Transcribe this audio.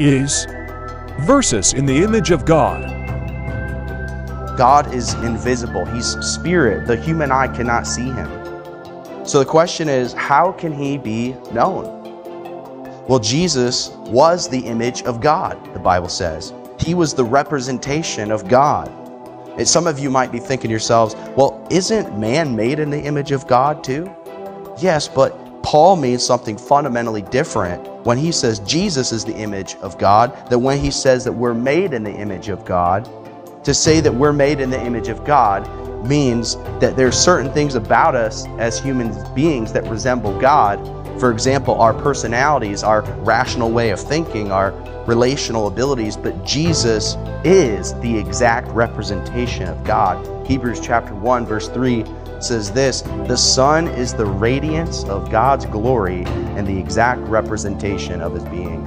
is Versus in the Image of God. God is invisible. He's spirit. The human eye cannot see him. So the question is, how can he be known? Well, Jesus was the image of God, the Bible says. He was the representation of God. And some of you might be thinking yourselves, well, isn't man made in the image of God too? Yes, but Paul means something fundamentally different when he says Jesus is the image of God than when he says that we're made in the image of God. To say that we're made in the image of God means that there's certain things about us as human beings that resemble God. For example, our personalities, our rational way of thinking, our relational abilities, but Jesus is the exact representation of God. Hebrews chapter 1 verse 3 says this, "The Son is the radiance of God's glory and the exact representation of his being."